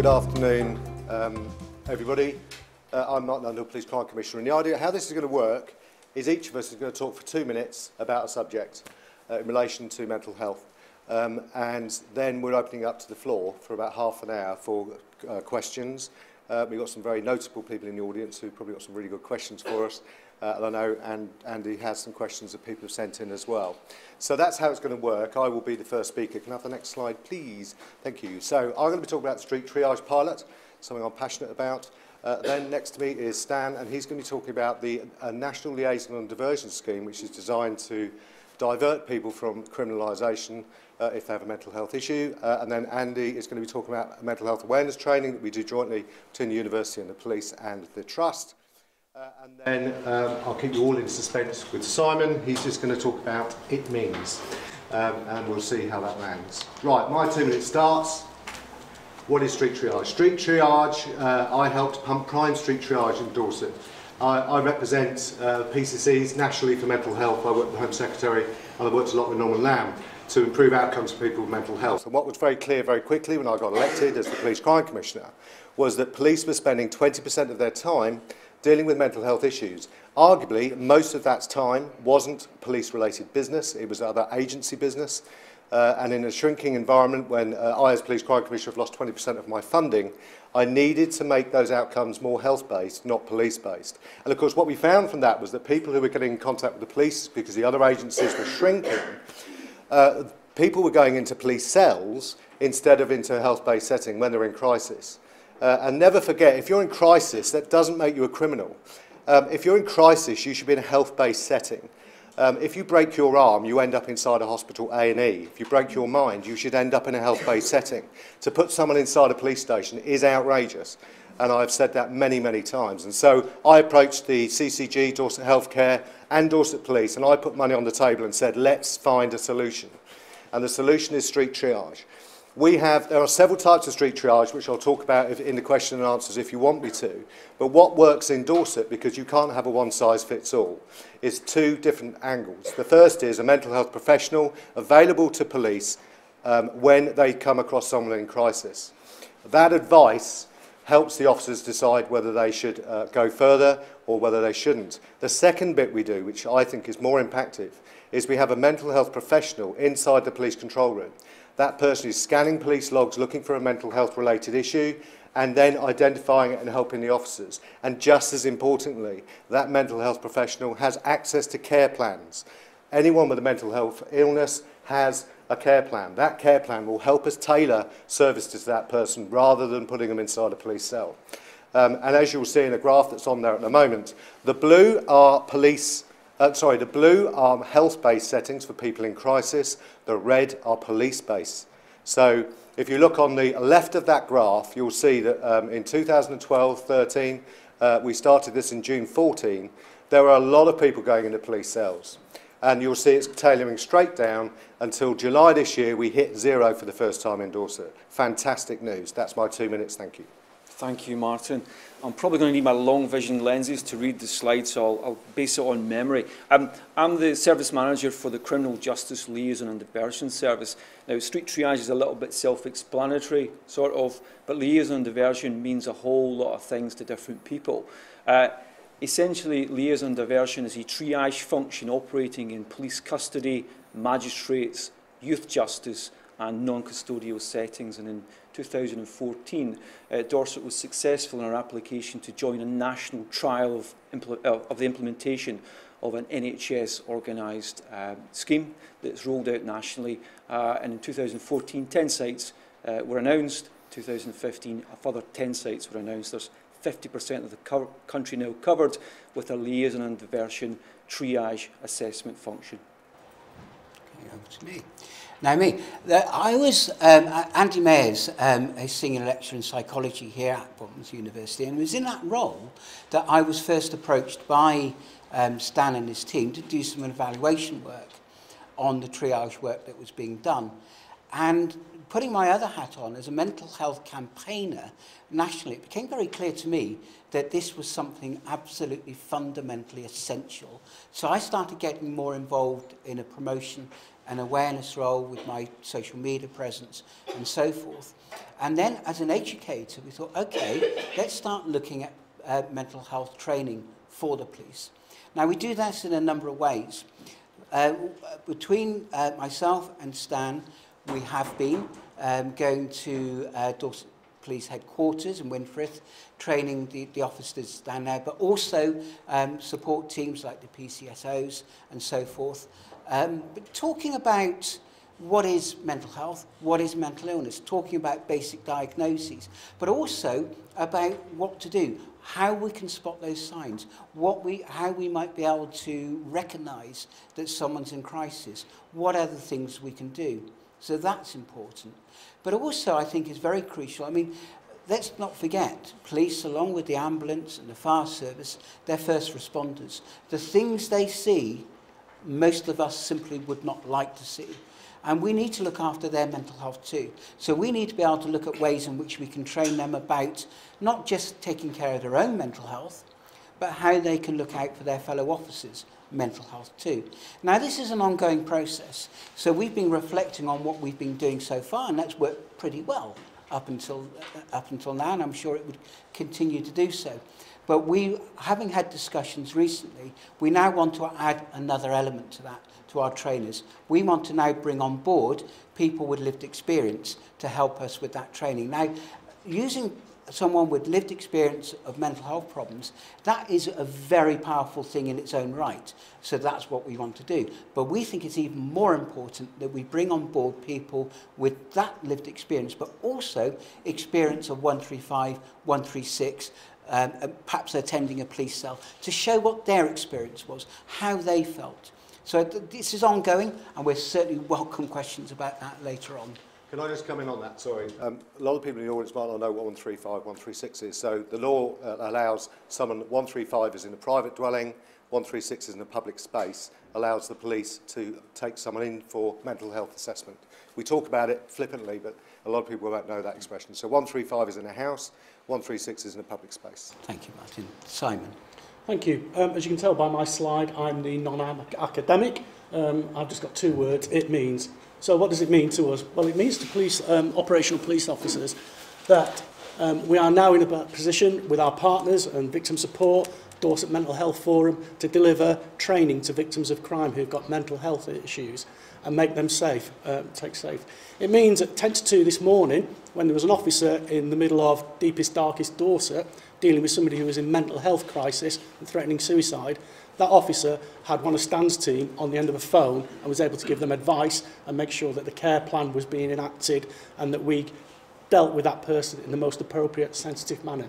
Good afternoon, um, everybody. Uh, I'm Mark Lundell, Police Crime Commissioner, and the idea how this is going to work is each of us is going to talk for two minutes about a subject uh, in relation to mental health. Um, and then we're opening up to the floor for about half an hour for uh, questions Uh, we've got some very notable people in the audience who probably got some really good questions for us. Uh, and I know and Andy has some questions that people have sent in as well. So that's how it's going to work. I will be the first speaker. Can I have the next slide, please? Thank you. So I'm going to be talking about the street triage pilot, something I'm passionate about. Uh, then next to me is Stan, and he's going to be talking about the uh, National Liaison and Diversion Scheme, which is designed to divert people from criminalisation uh, if they have a mental health issue. Uh, and then Andy is going to be talking about mental health awareness training that we do jointly between the university and the police and the trust. Uh, and then um, I'll keep you all in suspense with Simon. He's just going to talk about it means. Um, and we'll see how that lands. Right, my two minutes starts. What is street triage? Street triage, uh, I helped pump Prime Street Triage in Dorset. I, I represent uh, PCCs nationally for mental health. I work with the Home Secretary and I worked a lot with Norman Lamb to improve outcomes for people with mental health. And what was very clear very quickly when I got elected as the Police Crime Commissioner was that police were spending 20% of their time dealing with mental health issues. Arguably, most of that time wasn't police-related business, it was other agency business uh, and in a shrinking environment when uh, I as Police Crime Commissioner have lost 20% of my funding, I needed to make those outcomes more health-based, not police-based. And of course what we found from that was that people who were getting in contact with the police because the other agencies were shrinking, uh, people were going into police cells instead of into a health-based setting when they're in crisis. Uh, and never forget, if you're in crisis, that doesn't make you a criminal. Um, if you're in crisis, you should be in a health-based setting. Um, if you break your arm, you end up inside a hospital A&E. If you break your mind, you should end up in a health-based setting. To put someone inside a police station is outrageous. And I've said that many, many times. And so I approached the CCG, Dorset Healthcare and Dorset Police, and I put money on the table and said, let's find a solution. And the solution is street triage. we have, there are several types of street triage, which I'll talk about if, in the question and answers if you want me to. But what works in Dorset, because you can't have a one size fits all, is two different angles. The first is a mental health professional available to police um, when they come across someone in crisis. That advice helps the officers decide whether they should uh, go further or whether they shouldn't. The second bit we do, which I think is more impactful, is we have a mental health professional inside the police control room That person is scanning police logs looking for a mental health related issue and then identifying it and helping the officers. And just as importantly, that mental health professional has access to care plans. Anyone with a mental health illness has a care plan. That care plan will help us tailor services to that person rather than putting them inside a police cell. Um, and as you'll see in the graph that's on there at the moment, the blue are police Uh, sorry, the blue are health-based settings for people in crisis. The red are police-based. So if you look on the left of that graph, you'll see that um, in 2012, 13, uh, we started this in June 14, there were a lot of people going into police cells. And you'll see it's tailoring straight down until July this year, we hit zero for the first time in Dorset. Fantastic news. That's my two minutes. Thank you. Thank you, Martin. I'm probably going to need my long vision lenses to read the slides, so I'll, I'll base it on memory. Um, I'm the service manager for the Criminal Justice Liaison and Diversion Service. Now, street triage is a little bit self-explanatory, sort of, but liaison and diversion means a whole lot of things to different people. Uh, essentially, liaison diversion is a triage function operating in police custody, magistrates, youth justice, and non-custodial settings and in 2014, uh, Dorset was successful in our application to join a national trial of, impl uh, of the implementation of an NHS organised uh, scheme that's rolled out nationally. Uh, and in 2014, 10 sites uh, were announced. 2015, a further 10 sites were announced. There's 50% of the country now covered with a liaison and diversion triage assessment function. Okay, over to me. Now me, I was, um, Andy Mayers um, a senior lecturer in psychology here at Bournemouth University and it was in that role that I was first approached by um, Stan and his team to do some evaluation work on the triage work that was being done. And putting my other hat on as a mental health campaigner nationally, it became very clear to me that this was something absolutely fundamentally essential. So I started getting more involved in a promotion an awareness role with my social media presence and so forth. And then as an educator, we thought, okay, let's start looking at uh, mental health training for the police. Now, we do that in a number of ways. Uh, between uh, myself and Stan, we have been um, going to uh, Dorset Police Headquarters in Winfrith, training the, the officers down there, but also um, support teams like the PCSOs and so forth. Um, but talking about what is mental health, what is mental illness, talking about basic diagnoses, but also about what to do, how we can spot those signs, what we, how we might be able to recognise that someone's in crisis, what other things we can do. So that's important. But also I think is very crucial, I mean, let's not forget, police, along with the ambulance and the fire service, they're first responders. The things they see most of us simply would not like to see. And we need to look after their mental health too. So we need to be able to look at ways in which we can train them about not just taking care of their own mental health, but how they can look out for their fellow officers mental health too. Now this is an ongoing process. So we've been reflecting on what we've been doing so far and that's worked pretty well up until uh, up until now and I'm sure it would continue to do so. But we, having had discussions recently, we now want to add another element to that, to our trainers. We want to now bring on board people with lived experience to help us with that training. Now, using someone with lived experience of mental health problems, that is a very powerful thing in its own right. So that's what we want to do. But we think it's even more important that we bring on board people with that lived experience, but also experience of 135, 136, um, perhaps attending a police cell, to show what their experience was, how they felt. So this is ongoing, and we're certainly welcome questions about that later on. Can I just come in on that? Sorry. Um, a lot of people in the audience might not know what 135, 136 is. So the law uh, allows someone, 135 is in a private dwelling, 136 is in a public space allows the police to take someone in for mental health assessment. We talk about it flippantly, but a lot of people won't know that expression. So 135 is in a house, 136 is in a public space. Thank you, Martin. Simon. Thank you. Um, as you can tell by my slide, I'm the non-academic. Um, I've just got two words. It means. So what does it mean to us? Well, it means to police, um, operational police officers that Um, we are now in a position with our partners and victim support, Dorset Mental Health Forum, to deliver training to victims of crime who've got mental health issues and make them safe, uh, take safe. It means at 10 to 2 this morning, when there was an officer in the middle of deepest, darkest Dorset, dealing with somebody who was in mental health crisis and threatening suicide, that officer had one of Stan's team on the end of a phone and was able to give them advice and make sure that the care plan was being enacted and that we dealt with that person in the most appropriate, sensitive manner.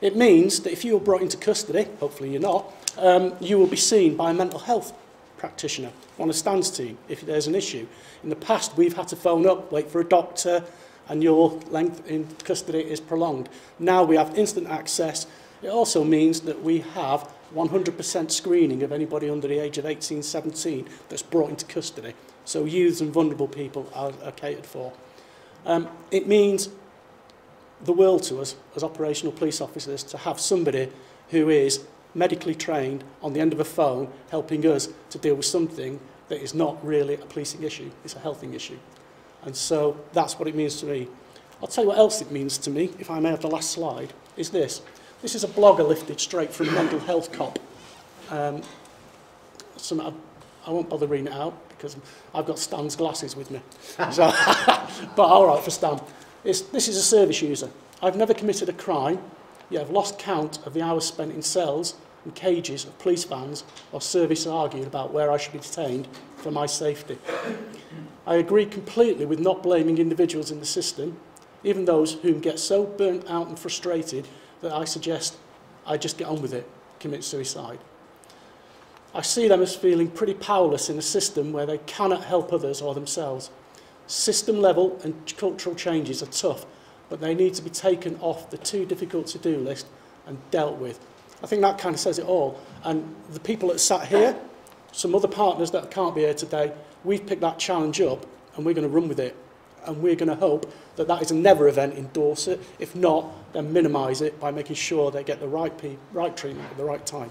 It means that if you are brought into custody, hopefully you're not, um, you will be seen by a mental health practitioner on a stands team if there's an issue. In the past, we've had to phone up, wait for a doctor, and your length in custody is prolonged. Now we have instant access. It also means that we have 100% screening of anybody under the age of 18, 17 that's brought into custody. So youths and vulnerable people are, are catered for. Um, it means the world to us as operational police officers to have somebody who is medically trained on the end of a phone helping us to deal with something that is not really a policing issue, it's a healthing issue. And so that's what it means to me. I'll tell you what else it means to me, if I may have the last slide, is this. This is a blogger lifted straight from Mental Health Cop. Um, some, I won't bother reading it out because I've got Stan's glasses with me. so, but all right for Stan. It's, this is a service user. I've never committed a crime, yet I've lost count of the hours spent in cells and cages of police vans or service argued about where I should be detained for my safety. I agree completely with not blaming individuals in the system, even those whom get so burnt out and frustrated that I suggest I just get on with it, commit suicide. I see them as feeling pretty powerless in a system where they cannot help others or themselves. System level and cultural changes are tough, but they need to be taken off the too difficult to do list and dealt with. I think that kind of says it all. And the people that sat here, some other partners that can't be here today, we've picked that challenge up and we're going to run with it. And we're going to hope that that is a never event in Dorset. If not, then minimise it by making sure they get the right, right treatment at the right time.